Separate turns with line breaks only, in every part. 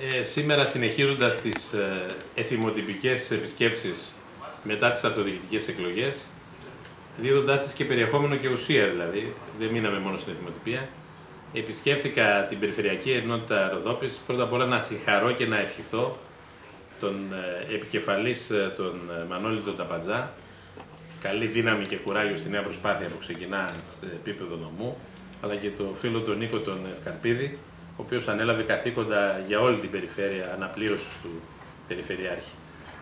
Ε, σήμερα συνεχίζοντας τις ε, εθιμοτυπικές επισκέψεις μετά τις αυτοδιοικητικές εκλογές, δίδοντάς τις και περιεχόμενο και ουσία δηλαδή, δεν μείναμε μόνο στην εθιμοτυπία, επισκέφθηκα την Περιφερειακή Ενότητα Ροδόπης, πρώτα απ' όλα να συγχαρώ και να ευχηθώ τον ε, επικεφαλής ε, τον ε, Μανώλη τον Ταπατζά, καλή δύναμη και κουράγιο στη νέα προσπάθεια που ξεκινά σε επίπεδο νομού, αλλά και τον φίλο τον Νίκο τον Ευκαρπίδη, ο οποίος ανέλαβε καθήκοντα για όλη την περιφέρεια αναπλήρωσης του Περιφερειάρχη.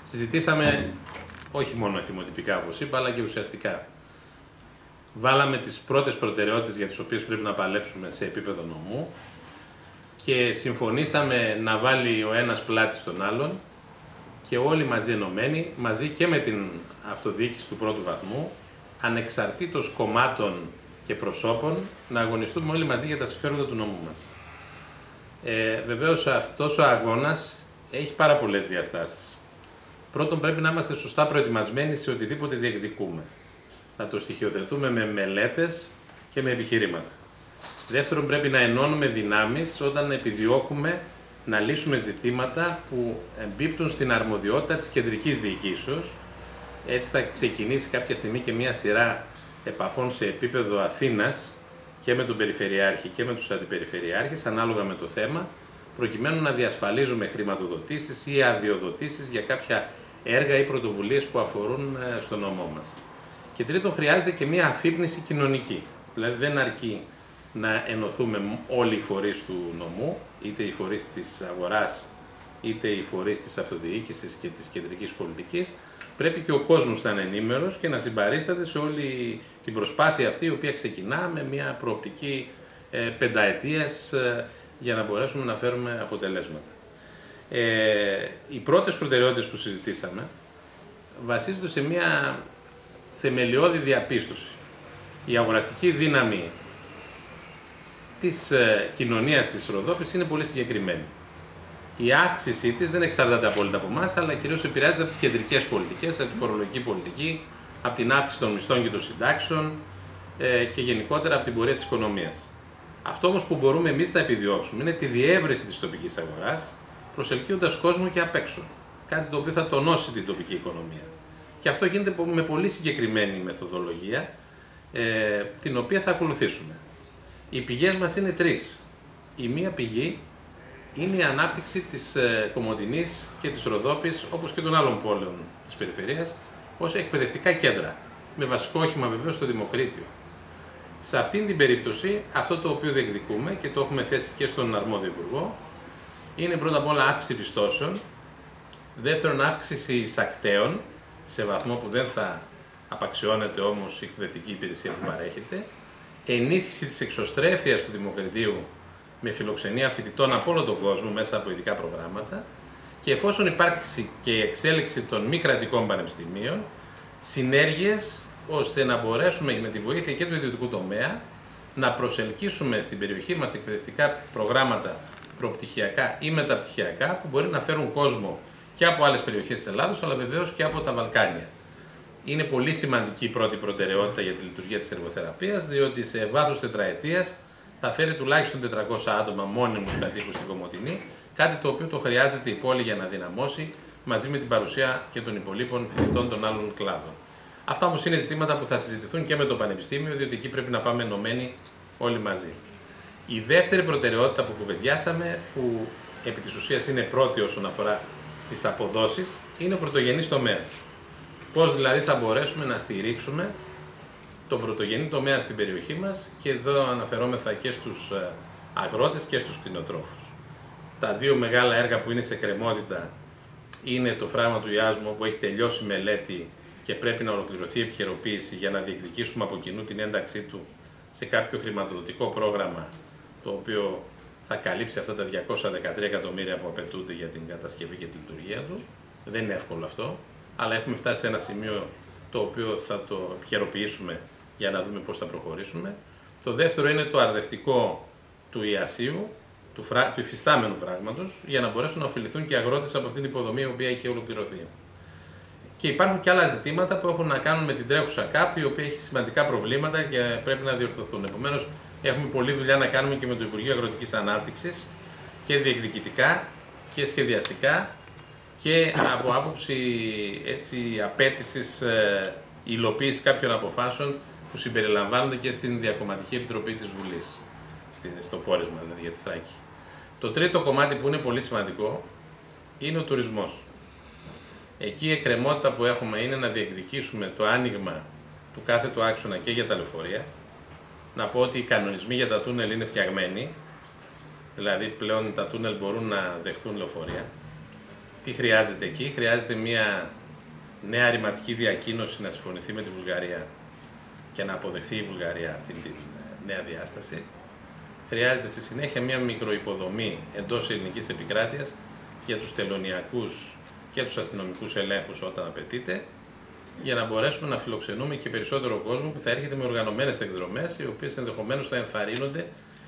Συζητήσαμε όχι μόνο εθιμοτυπικά όπως είπα, αλλά και ουσιαστικά. Βάλαμε τις πρώτες προτεραιότητες για τις οποίες πρέπει να παλέψουμε σε επίπεδο νομού και συμφωνήσαμε να βάλει ο ένας πλάτη στον άλλον και όλοι μαζί ενωμένοι, μαζί και με την αυτοδιοίκηση του πρώτου βαθμού, ανεξαρτήτως κομμάτων και προσώπων, να αγωνιστούμε όλοι μαζί για τα συμφέροντα του νομού μας. Ε, βεβαίως αυτός ο αγώνας έχει πάρα πολλές διαστάσεις. Πρώτον πρέπει να είμαστε σωστά προετοιμασμένοι σε οτιδήποτε διεκδικούμε. Να το στοιχειοθετούμε με μελέτες και με επιχειρήματα. Δεύτερον πρέπει να ενώνουμε δυνάμεις όταν επιδιώκουμε να λύσουμε ζητήματα που εμπίπτουν στην αρμοδιότητα της κεντρικής διοικήσεως. Έτσι θα ξεκινήσει κάποια στιγμή και μια σειρά επαφών σε επίπεδο Αθήνας και με τον Περιφερειάρχη και με τους Αντιπεριφερειάρχες, ανάλογα με το θέμα, προκειμένου να διασφαλίζουμε χρηματοδοτήσεις ή αδειοδοτήσεις για κάποια έργα ή πρωτοβουλίες που αφορούν ε, στον νομό μας. Και τρίτον, χρειάζεται και μια αφύπνιση κοινωνική. Δηλαδή δεν αρκεί να ενωθούμε όλοι οι φορείς του νομού, είτε οι φορείς της αγοράς, είτε οι φορείς της αυτοδιοίκησης και της κεντρικής πολιτικής, πρέπει και ο κόσμος να είναι ενήμερος και να συμπαρίσταται σε όλη την προσπάθεια αυτή, η οποία ξεκινά με μια προοπτική ε, πενταετίας ε, για να μπορέσουμε να φέρουμε αποτελέσματα. Ε, οι πρώτες προτεραιότητες που συζητήσαμε βασίζονται σε μια θεμελιώδη διαπίστωση. Η αγοραστική δύναμη της ε, κοινωνίας της Ροδόπης είναι πολύ συγκεκριμένη. Η αύξησή της δεν εξαρτάται απόλυτα από εμάς, αλλά κυρίως επηρεάζεται από τις κεντρικές πολιτικές, από τη φορολογική πολιτική, από την αύξηση των μισθών και των συντάξεων ε, και γενικότερα από την πορεία της οικονομίας. Αυτό όμως που μπορούμε εμείς να επιδιώξουμε είναι τη διεύρυνση της τοπικής αγοράς, προσελκύοντας κόσμο και απ' έξω. Κάτι το οποίο θα τονώσει την τοπική οικονομία. Και αυτό γίνεται με πολύ συγκεκριμένη μεθοδολογία, ε, την οποία θα ακολουθήσουμε. Οι πηγές μας είναι τρεις. Η μία πηγή είναι η ανάπτυξη της ε, Κομωτινής και της Ροδόπης, όπως και των άλλων πόλεων της περιφερείας, ως εκπαιδευτικά κέντρα, με βασικό όχημα βεβαίως στο Δημοκρίτιο. Σε αυτήν την περίπτωση, αυτό το οποίο διεκδικούμε και το έχουμε θέσει και στον αρμόδιο υπουργό, είναι πρώτα απ' όλα αύξηση πιστώσεων, δεύτερον αύξηση εισακτέων, σε βαθμό που δεν θα απαξιώνεται όμως η εκπαιδευτική υπηρεσία που παρέχεται, ενίσχυση της εξωστρέφειας του Δημοκρατίου με φιλοξενία φοιτητών από όλο τον κόσμο μέσα από ειδικά προγράμματα και εφόσον υπάρξει και η εξέλιξη των μη κρατικών πανεπιστημίων, συνέργειες ώστε να μπορέσουμε με τη βοήθεια και του ιδιωτικού τομέα να προσελκύσουμε στην περιοχή μας εκπαιδευτικά προγράμματα προπτυχιακά ή μεταπτυχιακά που μπορεί να φέρουν κόσμο και από άλλες περιοχές της Ελλάδος αλλά βεβαίως και από τα Βαλκάνια. Είναι πολύ σημαντική η πρώτη προτεραιότητα για τη λειτουργία της εργοθεραπείας, διότι σε βάθος τετραετίας θα φέρει τουλάχιστον 400 άτομα μόνιμους κατοίκους στην Κομωτινή, κάτι το οποίο το χρειάζεται η πόλη για να δυναμώσει μαζί με την παρουσία και των υπολείπων φοιτητών των άλλων κλάδων. Αυτά όμως είναι ζητήματα που θα συζητηθούν και με το Πανεπιστήμιο, διότι εκεί πρέπει να πάμε ενωμένοι όλοι μαζί. Η δεύτερη προτεραιότητα που κουβεντιάσαμε, που επί της ουσίας είναι πρώτη όσον αφορά τις αποδόσεις, είναι ο πρωτογενής τομέας. Πώς δηλαδή θα μπορέσουμε να στηρίξουμε τον πρωτογενή τομέα στην περιοχή μας και εδώ αναφερόμεθα και στους ε, αγρότες και στους κτηνοτρόφους. Τα δύο μεγάλα έργα που είναι σε κρεμότητα είναι το φράγμα του Ιάσμου που έχει τελειώσει μελέτη και πρέπει να ολοκληρωθεί η επικαιροποίηση για να διεκδικήσουμε από κοινού την ένταξή του σε κάποιο χρηματοδοτικό πρόγραμμα το οποίο θα καλύψει αυτά τα 213 εκατομμύρια που απαιτούνται για την κατασκευή και τη λειτουργία του. Δεν είναι εύκολο αυτό αλλά έχουμε φτάσει σε ένα σημείο το οποίο θα το επικαιροποιήσουμε για να δούμε πώς θα προχωρήσουμε. Το δεύτερο είναι το αρδευτικό του Ιασίου, του, φρα... του υφιστάμενου φράγματος, για να μπορέσουν να ωφεληθούν και οι αγρότες από αυτήν την υποδομή η οποία έχει ολοκληρωθεί. Και υπάρχουν και άλλα ζητήματα που έχουν να κάνουν με την τρέχουσα ΚΑΠ, η οποία έχει σημαντικά προβλήματα και πρέπει να διορθωθούν. Επομένως, έχουμε πολλή δουλειά να κάνουμε και με το Υπουργείο Αγροτικής Ανάπτυξης και διεκδικητικά και σχεδιαστικά και από άποψη έτσι, απέτησης ε, υλοποίηση κάποιων αποφάσεων που συμπεριλαμβάνονται και στην Διακομματική Επιτροπή της Βουλής, στο πόρισμα δηλαδή για τη Θράκη. Το τρίτο κομμάτι που είναι πολύ σημαντικό είναι ο τουρισμός. Εκεί η εκκρεμότητα που έχουμε είναι να διεκδικήσουμε το άνοιγμα του κάθε του άξονα και για τα λεωφορεία. Να πω ότι οι κανονισμοί για τα τούνελ είναι φτιαγμένοι, δηλαδή πλέον τα τούνελ μπορούν να δεχθούν λεωφορεία. Τι χρειάζεται εκεί, χρειάζεται μια νέα ρηματική διακοίνωση να συμφωνηθεί με τη Βουλγαρία και να αποδεχθεί η Βουλγαρία αυτή τη νέα διάσταση. Χρειάζεται στη συνέχεια μια μικροϊποδομή εντός ελληνικής επικράτειας για τους τελωνιακούς και τους αστυνομικούς ελέγχους όταν απαιτείται, για να μπορέσουμε να φιλοξενούμε και περισσότερο κόσμο που θα έρχεται με οργανωμένες εκδρομές, οι οποίες ενδεχομένως θα ενθαρρύνονται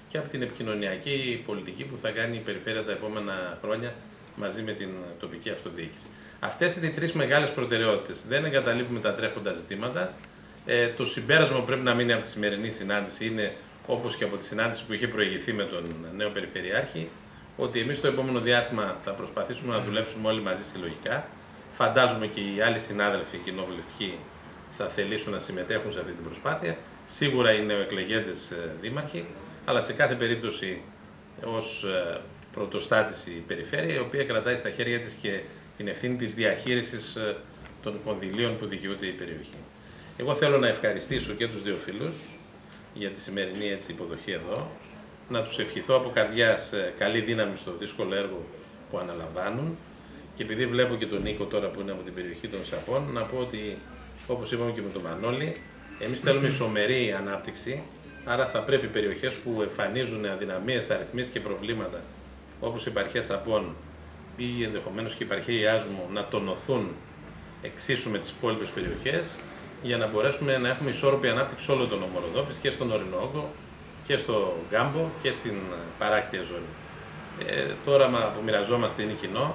και από την επικοινωνιακή πολιτική που θα κάνει η περιφέρεια τα επόμενα χρόνια μαζί με την τοπική αυτοδιοίκηση. Αυτές είναι οι τρεις μεγάλες προτεραιότητες. Δεν εγκαταλείπουμε τα τρέχοντα ζητήματα. Ε, το συμπέρασμα που πρέπει να μείνει από τη σημερινή συνάντηση είναι, όπως και από τη συνάντηση που είχε προηγηθεί με τον νέο Περιφερειάρχη, ότι εμείς το επόμενο διάστημα θα προσπαθήσουμε να δουλέψουμε όλοι μαζί συλλογικά. Φαντάζομαι και οι άλλοι συνάδελφοι κοινοβουλευτικοί θα θελήσουν να συμμετέχουν σε αυτή την προσπάθεια. Σίγουρα οι νεοεκλεγέντες ε, δήμαρχοι, αλλά σε κάθε περίπτωση ως ε, πρωτοστάτηση η περιφέρεια, η οποία κρατάει στα χέρια της και την ευθύνη της διαχείρισης ε, των κονδυλίων που δικαιούται η περιοχή. Εγώ θέλω να ευχαριστήσω και τους δύο φίλους για τη σημερινή έτσι, υποδοχή εδώ, να τους ευχηθώ από καρδιάς ε, καλή δύναμη στο δύσκολο έργο που αναλαμβάνουν. Και επειδή βλέπω και τον Νίκο τώρα που είναι από την περιοχή των Σαπών, να πω ότι όπως είπαμε και με τον Μανώλη, εμείς θέλουμε ισομερή ανάπτυξη, άρα θα πρέπει περιοχές που εμφανίζουν αδυναμίες, αριθμίες και προβλήματα όπως η επαρχία Σαπών ή ενδεχομένως και η επαρχία Ιάσμου να τονωθούν εξίσου με τις υπόλοιπες περιοχές για να μπορέσουμε να έχουμε ισόρροπη ανάπτυξη όλων των ομοροδόπης και στον Ορεινό Όγκο και στο Γκάμπο και στην παράκτια ζώνη. Ε, το όραμα που μοιραζόμαστε είναι κοινό.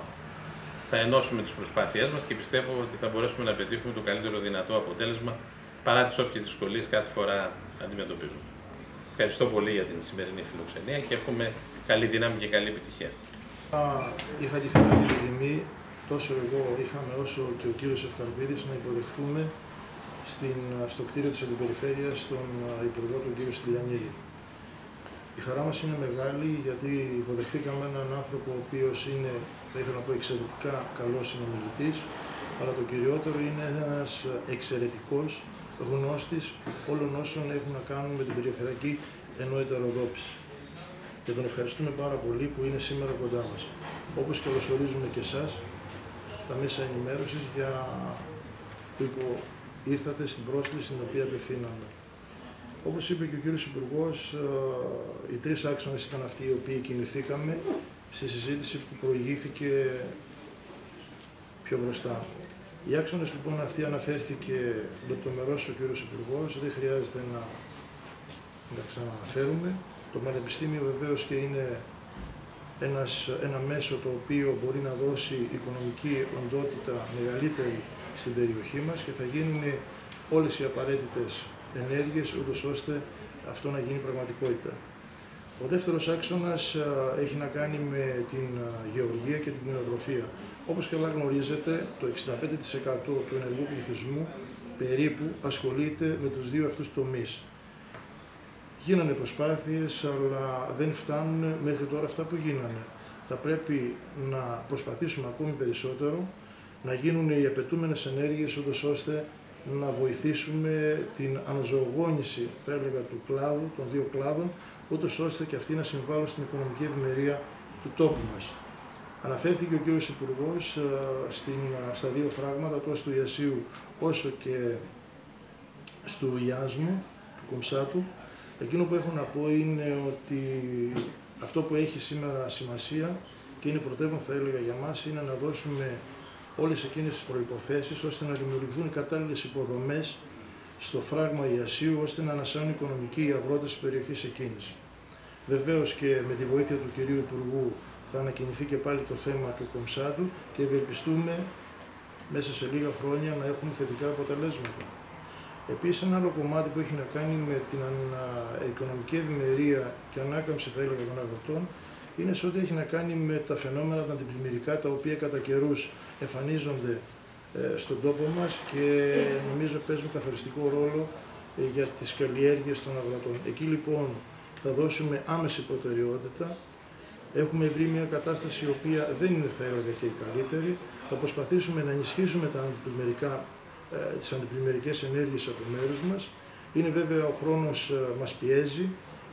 Θα ενώσουμε τις προσπάθειές μας και πιστεύω ότι θα μπορέσουμε να πετύχουμε το καλύτερο δυνατό αποτέλεσμα παρά τις όποιες δυσκολίες κάθε φορά αντιμετωπίζουμε. Ευχαριστώ πολύ για την σημερινή φιλοξενία και εύχομαι καλή δύναμη και καλή επιτυχία.
Είχα τη χαρά και τιμή, τόσο εγώ είχαμε όσο και ο κύριος Ευκαρπίδης, να υποδεχθούμε στην, στο κτίριο της Αντιπεριφέρειας τον Υπουργό, τον κύριο Στυλιανίδη. Η χαρά μας είναι μεγάλη γιατί υποδεχθήκαμε έναν άνθρωπο ο οποίος είναι, θα ήθελα να πω, εξαιρετικά καλός συνομιλητής, αλλά το κυριότερο είναι ένας εξαιρετικός γνώστης όλων όσων έχουν να κάνουν με την περιφερειακή εννοείται ροδόπηση και τον ευχαριστούμε πάρα πολύ που είναι σήμερα κοντά μας. Όπως και καλωσορίζουμε και εσάς, τα μέσα ενημέρωσης για που ήρθατε στην πρόσκληση την οποία απευθύναμε. Όπως είπε και ο κύριος Υπουργός, ε, οι τρεις άξονες ήταν αυτοί οι οποίοι κινηθήκαμε στη συζήτηση που προηγήθηκε πιο μπροστά. Οι άξονες λοιπόν αυτοί αναφέρθηκε λεπτομερώς ο κύριος Υπουργός, δεν χρειάζεται να τα ξαναναφέρουμε. Το Πανεπιστήμιο βεβαίως και είναι ένας, ένα μέσο το οποίο μπορεί να δώσει οικονομική οντότητα μεγαλύτερη στην περιοχή μας και θα γίνουν όλες οι απαραίτητες ενέργειες ούτως ώστε αυτό να γίνει πραγματικότητα. Ο δεύτερος άξονας έχει να κάνει με την γεωργία και την κτηνοτροφία. Όπως καλά γνωρίζετε, το 65% του ενεργού πληθυσμού περίπου ασχολείται με τους δύο αυτούς τομείς. Γίνανε προσπάθειες, αλλά δεν φτάνουν μέχρι τώρα αυτά που γίνανε. Θα πρέπει να προσπαθήσουμε ακόμη περισσότερο, να γίνουν οι απαιτούμενες ενέργειες, ώστε να βοηθήσουμε την αναζωογόνηση, θα έλεγα, του κλάδου, των δύο κλάδων, ούτως ώστε και αυτοί να συμβάλλουν στην οικονομική ευημερία του τόπου μας. Αναφέρθηκε ο κύριος Υπουργός ε, στα δύο φράγματα, τόσο του Ιασίου όσο και του Ιάσμου, του Κομψάτου, Εκείνο που έχω να πω είναι ότι αυτό που έχει σήμερα σημασία και είναι πρωτεύον θα έλεγα για μας είναι να δώσουμε όλες εκείνες τις προϋποθέσεις ώστε να δημιουργηθούν οι κατάλληλες υποδομές στο φράγμα Ιασίου ώστε να ανασάνουν οικονομικοί οι αγρότες της περιοχής εκείνης. Βεβαίως και με τη βοήθεια του κυρίου Υπουργού θα ανακοινηθεί και πάλι το θέμα του Κομψάτου και ευελπιστούμε μέσα σε λίγα χρόνια να έχουμε θετικά αποτελέσματα. Επίσης ένα άλλο κομμάτι που έχει να κάνει με την οικονομική ευημερία και ανάκαμψη θα έλεγα των αγροτών είναι σε ό,τι έχει να κάνει με τα φαινόμενα τα αντιπλημμυρικά τα οποία κατά καιρούς εμφανίζονται ε, στον τόπο μας και νομίζω παίζουν καθοριστικό ρόλο ε, για τις καλλιέργειες των αγροτών. Εκεί λοιπόν θα δώσουμε άμεση προτεραιότητα. Έχουμε βρει μια κατάσταση η οποία δεν είναι θα έλεγα και η καλύτερη. Θα προσπαθήσουμε να ενισχύσουμε τα αντιπλημμυρικά, ε, τις αντιπλημμυρικές ενέργειες από μέρους μας. Είναι βέβαια ο χρόνος μας πιέζει,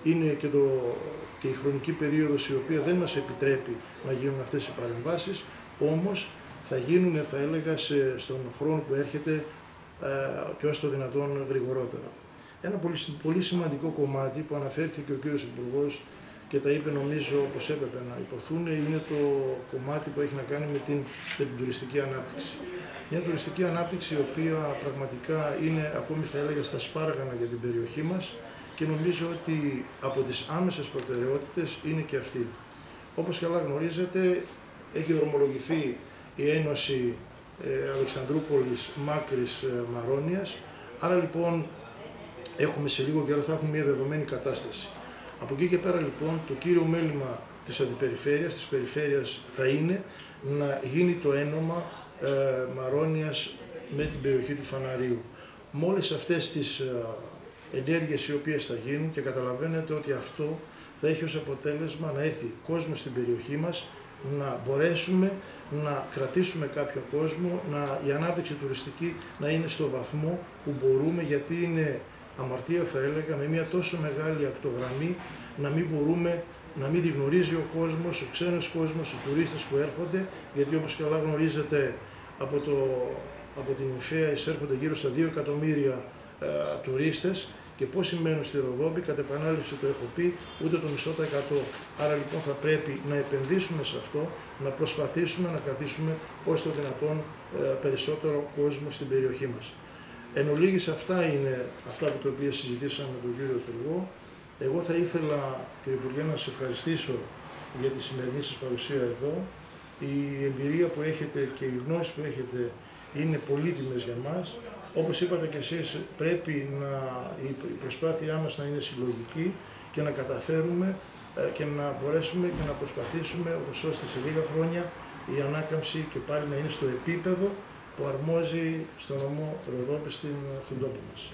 είναι και, το, και η χρονική περίοδος η οποία δεν μας επιτρέπει να γίνουν αυτές οι παρεμβάσεις, όμως θα γίνουν, θα έλεγα, σε, στον χρόνο που έρχεται ε, και όσο το δυνατόν γρηγορότερα. Ένα πολύ, πολύ σημαντικό κομμάτι που αναφέρθηκε ο κύριος Υπουργός και τα είπε νομίζω όπως έπρεπε να υποθούν είναι το κομμάτι που έχει να κάνει με την, με την τουριστική ανάπτυξη. Μια τουριστική ανάπτυξη η οποία πραγματικά είναι ακόμη θα έλεγα στα σπάργανα για την περιοχή μας και νομίζω ότι από τις άμεσες προτεραιότητες είναι και αυτή. Όπως καλά γνωρίζετε, έχει δρομολογηθεί η Ένωση ε, Αλεξανδρούπολης Μάκρης ε, Μαρόνιας. Άρα λοιπόν έχουμε σε λίγο καιρό θα έχουμε μια δεδομένη κατάσταση. Από εκεί και πέρα λοιπόν το κύριο μέλημα της αντιπεριφέρειας, της περιφέρειας θα είναι να γίνει το ένομα ε, Μαρόνιας με την περιοχή του Φαναρίου. Με όλες αυτές τις ε, ενέργειες οι οποίες θα γίνουν και καταλαβαίνετε ότι αυτό θα έχει ως αποτέλεσμα να έρθει κόσμο στην περιοχή μας, να μπορέσουμε να κρατήσουμε κάποιον κόσμο, να, η ανάπτυξη τουριστική να είναι στο βαθμό που μπορούμε, γιατί είναι αμαρτία θα έλεγα, με μια τόσο μεγάλη ακτογραμμή να μην μπορούμε να μην τη γνωρίζει ο κόσμος, ο ξένος κόσμος, οι τουρίστες που έρχονται, γιατί όπως καλά γνωρίζετε από, το, από την Ιφαία εισέρχονται γύρω στα 2 εκατομμύρια ε, τουρίστες και πόσοι μένουν στη Ροδόπη, κατ' επανάληψη το έχω πει, ούτε το μισό τα εκατό. Άρα λοιπόν θα πρέπει να επενδύσουμε σε αυτό, να προσπαθήσουμε να κρατήσουμε όσο το δυνατόν ε, περισσότερο κόσμο στην περιοχή μας. Εν ολίγης αυτά είναι αυτά που τα οποία συζητήσαμε με τον κύριο Υπουργό. Εγώ θα ήθελα, κύριε Υπουργέ, να σας ευχαριστήσω για τη σημερινή σας παρουσία εδώ. Η εμπειρία που έχετε και οι γνώσεις που έχετε είναι πολύτιμες για μας. Όπως είπατε και εσείς, πρέπει να, η προσπάθειά μας να είναι συλλογική και να καταφέρουμε ε, και να μπορέσουμε και να προσπαθήσουμε ώστε σε λίγα χρόνια η ανάκαμψη και πάλι να είναι στο επίπεδο που αρμόζει στον νομό Ροδόπη στην, στον τόπο μας.